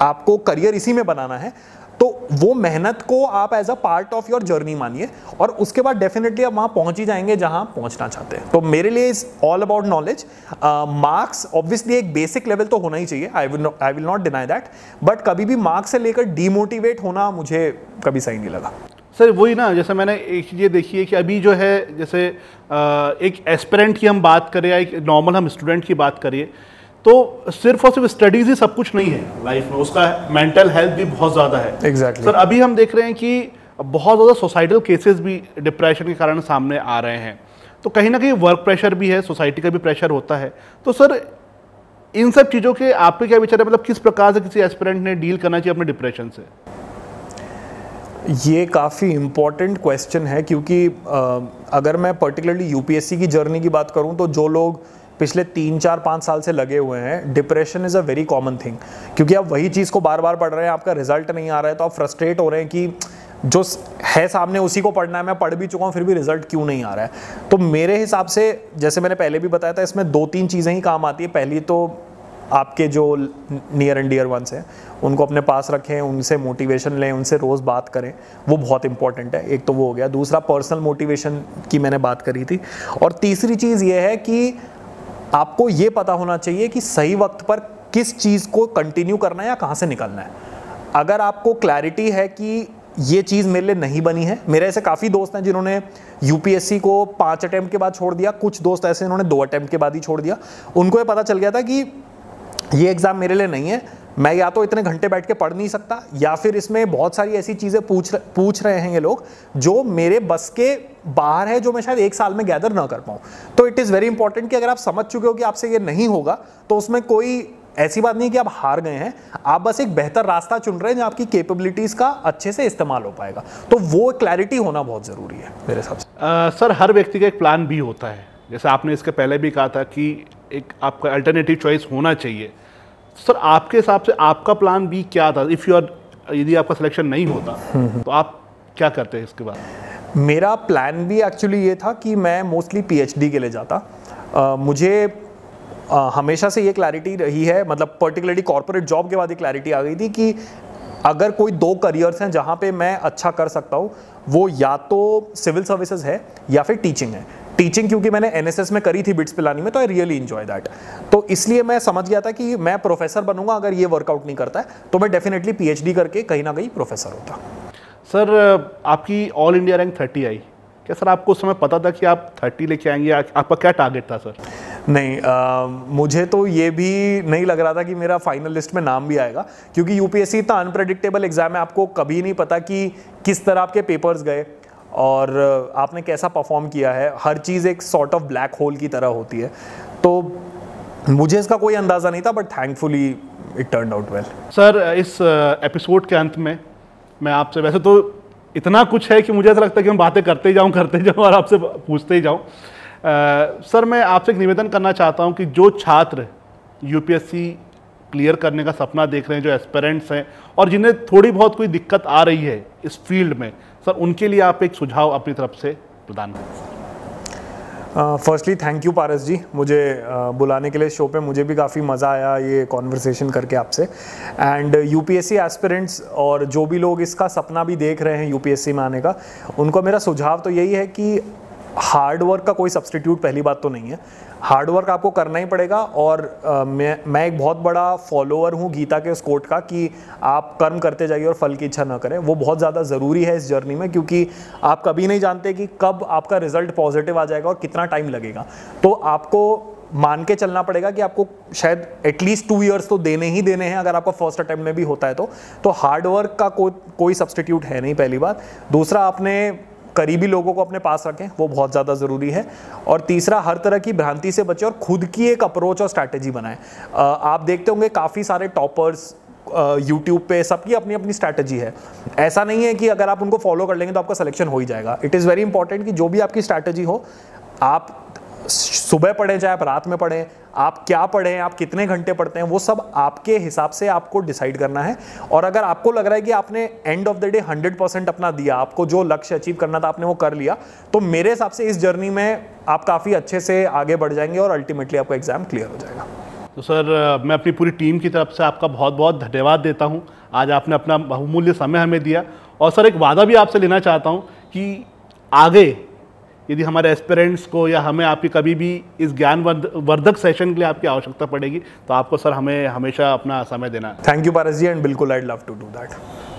आपको करियर इसी में बनाना है तो वो मेहनत को आप as a part of your journey मानिए और उसके बाद डेफिनेटली आप वहाँ पहुँच ही जाएँगे जहाँ पहुँचना चाहते हैं। तो मेरे लिए is all about knowledge marks obviously एक बेसिक लेवल तो होना ही चाहिए। I will I will not deny that but कभी भी मार्क्स से लेकर डीमोटिवेट होना मुझे कभी सही नहीं लगा। सर, वही ना, जैसे मैंने एक चीज़ ये देखी है कि अभी जो है, जैसे एक एस्पिरेंट की हम बात करें या एक नॉर्मल हम स्टूडेंट की बात करिए तो सिर्फ़ और सिर्फ़ स्टडीज़ ही सब कुछ नहीं है। लाइफ में उसका मेंटल हेल्थ भी बहुत ज़्यादा है। Exactly exactly. सर अभी हम देख रहे हैं कि बहुत ज़्यादा सोसाइटल केसेस भी डिप्रेशन के कारण सामने आ रहे हैं। तो कहीं ना कहीं वर्क प्रेशर भी है सोसाइटी का भी प्रेशर होता है। तो सर इन सब चीज़ों के आपके क्या विचार है? मतलब किस प्रकार से किसी एस्पिरेंट ने डील करना चाहिए अपने डिप्रेशन से? ये काफ़ी इंपॉर्टेंट क्वेश्चन है क्योंकि अगर मैं पर्टिकुलरली यूपीएससी की जर्नी की बात करूँ तो जो लोग पिछले तीन, चार, पाँच साल से लगे हुए हैं। Depression is a very common thing क्योंकि आप वही चीज़ को बार बार पढ़ रहे हैं, आपका रिज़ल्ट नहीं आ रहा है तो आप फ्रस्ट्रेट हो रहे हैं कि जो है सामने उसी को पढ़ना है, मैं पढ़ भी चुका हूँ, फिर भी रिज़ल्ट क्यों नहीं आ रहा है? तो मेरे हिसाब से, जैसे मैंने पहले भी बताया था, इसमें दो, तीन चीज़ें ही काम आती है। पहली तो आपके जो नियर एंड डियर वंस हैं, उनको अपने पास रखें, उनसे मोटिवेशन लें, उनसे रोज़ बात करें, वो बहुत इंपॉर्टेंट है। एक तो वो हो गया। दूसरा पर्सनल मोटिवेशन की मैंने बात करी थी। और तीसरी चीज़ ये है कि आपको ये पता होना चाहिए कि सही वक्त पर किस चीज़ को कंटिन्यू करना है या कहाँ से निकलना है। अगर आपको क्लैरिटी है कि ये चीज़ मेरे लिए नहीं बनी है, मेरे ऐसे काफ़ी दोस्त हैं जिन्होंने यूपीएससी को पाँच अटैम्प्ट के बाद छोड़ दिया, कुछ दोस्त ऐसे इन्होंने दो अटैम्प्ट के बाद ही छोड़ दिया, उनको ये पता चल गया था कि ये एग्ज़ाम मेरे लिए नहीं है मैं या तो इतने घंटे बैठ के पढ़ नहीं सकता, या फिर इसमें बहुत सारी ऐसी चीज़ें पूछ पूछ रहे हैं ये लोग, जो मेरे बस के बाहर है, जो मैं शायद एक साल में गैदर ना कर पाऊँ। तो इट इज़ वेरी इंपॉर्टेंट कि अगर आप समझ चुके हो कि आपसे ये नहीं होगा तो उसमें कोई ऐसी बात नहीं कि आप हार गए हैं। आप बस एक बेहतर रास्ता चुन रहे हैं जहाँ आपकी कैपेबिलिटीज़ का अच्छे से इस्तेमाल हो पाएगा। तो वो क्लैरिटी होना बहुत ज़रूरी है मेरे हिसाब से। सर, हर व्यक्ति का एक प्लान भी होता है। जैसे आपने इसके पहले भी कहा था कि एक आपका अल्टरनेटिव चॉइस होना चाहिए। सर आपके हिसाब से आपका प्लान बी क्या था? इफ़ यू आर यदि आपका सिलेक्शन नहीं होता तो आप क्या करते हैं इसके बाद? मेरा प्लान भी एक्चुअली ये था कि मैं मोस्टली पीएचडी के लिए जाता। uh, मुझे uh, हमेशा से ये क्लैरिटी रही है मतलब पर्टिकुलरली कॉर्पोरेट जॉब के बाद ये क्लैरिटी आ गई थी कि अगर कोई दो करियर्स हैं जहाँ पे मैं अच्छा कर सकता हूँ वो या तो सिविल सर्विसेज़ है या फिर टीचिंग है। टीचिंग क्योंकि मैंने एनएसएस में करी थी बिट्स पिलानी में तो आई रियली इंजॉय दैट तो इसलिए मैं समझ गया था कि मैं प्रोफेसर बनूँगा अगर ये वर्कआउट नहीं करता है तो मैं डेफिनेटली पीएचडी करके कहीं ना कहीं प्रोफेसर होता. सर आपकी ऑल इंडिया रैंक थर्टी आई. क्या सर आपको उस समय पता था कि आप थर्टी लेके आएँगे? आपका क्या टारगेट था सर नहीं आ, मुझे तो ये भी नहीं लग रहा था कि मेरा फाइनल लिस्ट में नाम भी आएगा क्योंकि यूपीएससी इतना अनप्रडिक्टेबल एग्ज़ाम है आपको कभी नहीं पता कि किस तरह आपके पेपर्स गए और आपने कैसा परफॉर्म किया है, हर चीज़ एक सॉर्ट ऑफ़ ब्लैक होल की तरह होती है। तो मुझे इसका कोई अंदाज़ा नहीं था but thankfully it turn out well sir इस एपिसोड के अंत में मैं आपसे, वैसे तो इतना कुछ है कि मुझे ऐसा लगता है कि मैं बातें करते ही जाऊँ, करते जाऊँ और आपसे पूछते ही जाऊँ। सर, मैं आपसे एक निवेदन करना चाहता हूँ कि जो छात्र यूपीएससी क्लियर करने का सपना देख रहे हैं, जो एस्पेरेंट्स हैं, और जिन्हें थोड़ी बहुत कोई दिक्कत आ रही है इस फ़ील्ड में सर उनके लिए आप एक सुझाव अपनी तरफ़ से प्रदान करें। Firstly thank you Paras ji. मुझे uh, बुलाने के लिए शो पे मुझे भी काफ़ी मज़ा आया ये कॉन्वर्सेशन करके आपसे। एंड यूपीएससी एस्पिरेंट्स और जो भी लोग इसका सपना भी देख रहे हैं यू पी एस सी में आने का उनको मेरा सुझाव तो यही है कि हार्ड वर्क का कोई सब्सटीट्यूट पहली बात तो नहीं है। हार्ड वर्क आपको करना ही पड़ेगा और आ, मैं मैं एक बहुत बड़ा फॉलोअर हूँ गीता के उस कोट का कि आप कर्म करते जाइए और फल की इच्छा ना करें। वो बहुत ज़्यादा ज़रूरी है इस जर्नी में क्योंकि आप कभी नहीं जानते कि कब आपका रिज़ल्ट पॉजिटिव आ जाएगा और कितना टाइम लगेगा। तो आपको मान के चलना पड़ेगा कि आपको शायद एटलीस्ट टू ईयर्स तो देने ही देने हैं अगर आपका फ़र्स्ट अटैम्प्ट में भी होता है तो। तो हार्ड वर्क का को, कोई सब्सटीट्यूट है नहीं पहली बात। दूसरा आपने करीबी लोगों को अपने पास रखें, वो बहुत ज़्यादा ज़रूरी है। और तीसरा, हर तरह की भ्रांति से बचें और खुद की एक अप्रोच और स्ट्रैटेजी बनाएँ। आप देखते होंगे काफ़ी सारे टॉपर्स यूट्यूब पे सबकी अपनी अपनी स्ट्रैटेजी है। ऐसा नहीं है कि अगर आप उनको फॉलो कर लेंगे तो आपका सिलेक्शन हो ही जाएगा। इट इज़ वेरी इंपॉर्टेंट कि जो भी आपकी स्ट्रैटेजी हो, आप सुबह पढ़ें, चाहे आप रात में पढ़ें, आप क्या पढ़ें, आप कितने घंटे पढ़ते हैं, वो सब आपके हिसाब से आपको डिसाइड करना है। और अगर आपको लग रहा है कि आपने end of the day hundred percent अपना दिया, आपको जो लक्ष्य अचीव करना था आपने वो कर लिया तो मेरे हिसाब से इस जर्नी में आप काफ़ी अच्छे से आगे बढ़ जाएँगे और अल्टीमेटली आपका एग्ज़ाम क्लियर हो जाएगा। तो सर, मैं अपनी पूरी टीम की तरफ़ से आपका बहुत बहुत धन्यवाद देता हूँ। आज आपने अपना बहुमूल्य समय हमें दिया। और सर, एक वादा भी आपसे लेना चाहता हूँ कि आगे यदि हमारे एस्पेरेंट्स को या हमें आपकी कभी भी इस ज्ञान वर्धक सेशन के लिए आपकी आवश्यकता पड़ेगी तो आपको सर हमें हमेशा अपना समय देना thank you Paras ji and बिल्कुल I love to do that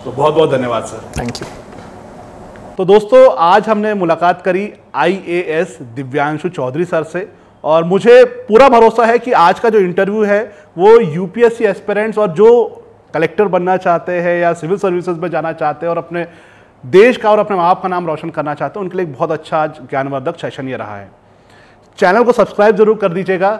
तो बहुत बहुत धन्यवाद सर। थैंक यू तो दोस्तों आज हमने मुलाकात करी आईएएस दिव्यांशु चौधरी सर से और मुझे पूरा भरोसा है कि आज का जो इंटरव्यू है वो यूपीएससी एस्पेरेंट्स और जो कलेक्टर बनना चाहते हैं या सिविल सर्विसेज़ में जाना चाहते हैं और अपने देश का और अपने माँ का नाम रोशन करना चाहते हैं, उनके लिए बहुत अच्छा ज्ञानवर्धक सेशन ये रहा है। चैनल को सब्सक्राइब ज़रूर कर दीजिएगा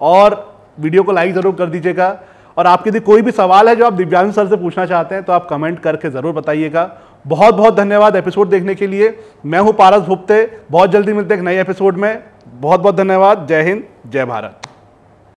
और वीडियो को लाइक ज़रूर कर दीजिएगा। और आपके यदि कोई भी सवाल है जो आप दिव्यांग सर से पूछना चाहते हैं तो आप कमेंट करके ज़रूर बताइएगा। बहुत बहुत धन्यवाद एपिसोड देखने के लिए। मैं हूँ पारस भुप्ते। बहुत जल्दी मिलते हैं एक नए एपिसोड में। बहुत बहुत धन्यवाद। जय हिंद, जय भारत।